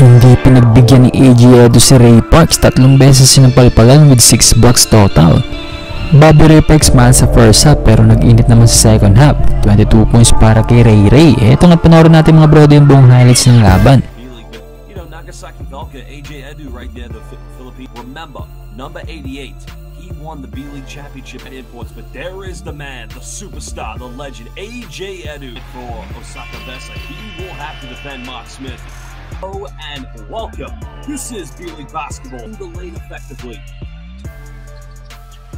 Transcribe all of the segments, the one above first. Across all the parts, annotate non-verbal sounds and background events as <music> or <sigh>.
Hindi pinagbigyan ni AJ Edo si Ray Parks tatlong beses sinampalpalan with 6 blocks total. Bobby Ray Parks man sa first half pero nag-init naman sa second half. 22 points para kay Ray Ray. Eto nga panoorin natin mga brother yung buong highlights ng laban. you know Nagasaki Velka, AJ Edu right there, the Philippines. Remember, number 88, he won the B League Championship at imports, but there is the man, the superstar, the legend, AJ Edu for Osaka Vesa. He will have to defend Mark Smith. Hello and welcome. This is B League Basketball lane effectively.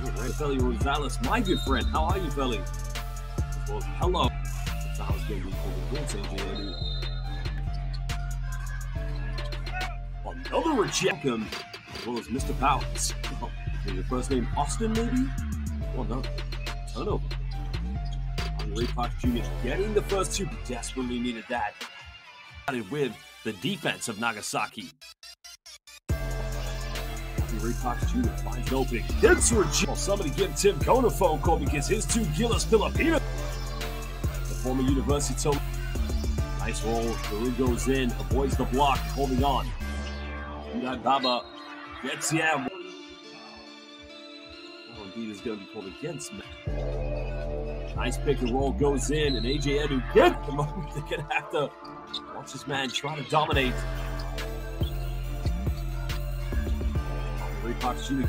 Right, Feli Rosales, my good friend. How are you, Feli? Well, hello. Another rejection, as well as Mr. Powers. Oh, your first name Austin, maybe? Well, no. Turnover. Ray Fox Jr. getting the first two. Desperately needed that. Started With the defense of Nagasaki. Ray Jr. finds an opening. Gets rejected. Somebody give Tim Cone a phone call because his two Gilas Filipino. The former University told. Nice roll. Guru goes in, avoids the block, holding on. Baba gets. Oh, indeed is going to be called against me. Nice pick and roll goes in, and AJ Edu gets the moment. <laughs> They're going to have to watch this man try to dominate. Ray Fox Jr.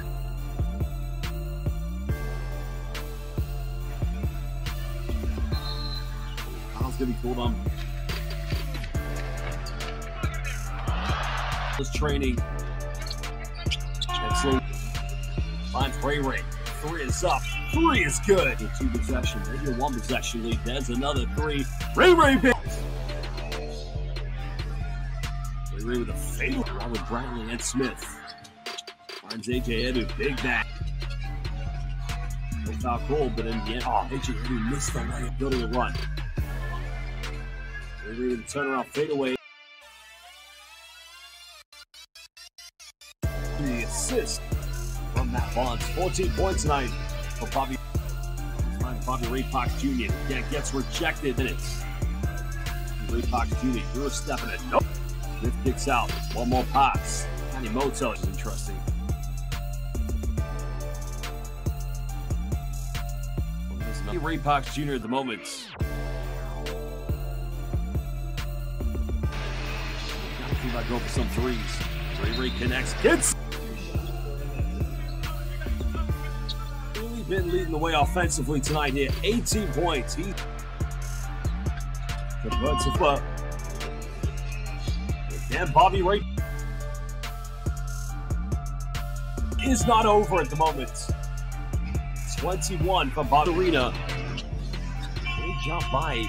Foul's going to be called on this training. Excellent. Finds Ray Ray. Three is up. Three is good. The two possession. Maybe a one possession lead. There's another three. Ray Ray big. Ray Ray with a fatal along with Bradley and Smith. Finds AJ Edu. Big back. No foul call, but in the end, oh, AJ Edu missed the layup, building a run. Ray Ray with a turnaround fadeaway. the assist from Matt Bonds. 14 points tonight for Bobby. Bobby Ray Fox Jr. Again, gets rejected minutes. Ray Fox Jr. You're stepping it. Nope. Smith kicks out. One more pass. Tanimoto is interesting. Ray Fox Jr. at the moment. Gotta see if I go for some threes. Ray Ray connects. Gets been leading the way offensively tonight here. 18 points. He converts it up. And Bobby Ray is not over at the moment. 21 from Arena. Great jump by